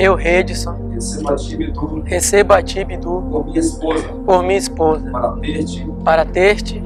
eu, Redson, recebo a ti, Bidu, recebo a ti, Bidu, por minha esposa, por minha esposa, para ter-te para ter-te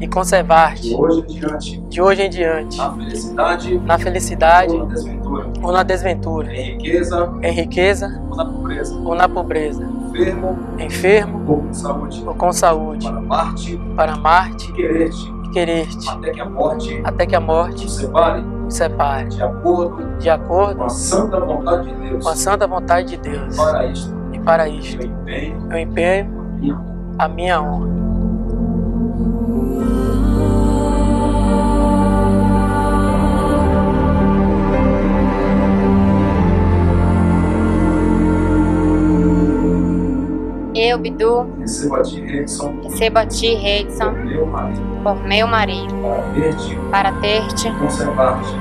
e conservar-te. e De hoje em diante, de hoje em diante, na felicidade. Na felicidade. Ou na desventura, ou na desventura, em riqueza. Em riqueza. Ou na pobreza, ou na pobreza, enfermo. Enfermo. Ou com saúde, ou com saúde, para amar-te. Para amar-te. E querer-te, querer-te, até que a morte até que a morte. nos separe, separe, de acordo de acordo com a santa vontade de Deus. com a santa vontade de Deus. Para isto, E para eu isto, empenho eu empenho e a minha honra. Eu, Bidu, recebo a ti, Redson, por meu marido, para ter-te. Ter-te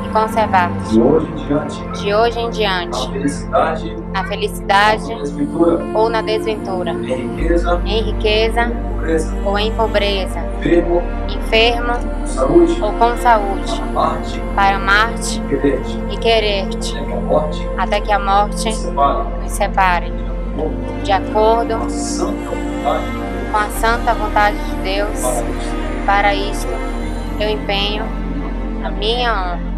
e conservar-te. De hoje em diante, de hoje em na diante, felicidade na ou felicidade na desventura, ou na desventura, em riqueza. Em riqueza pobreza, ou em pobreza, enfermo, enfermo saúde, ou com saúde, amar-te para amar-te e querer-te, querer-te, até que a morte até que a morte nos separe. nos separe, De acordo com a santa vontade de Deus. Para isto, eu empenho a minha honra.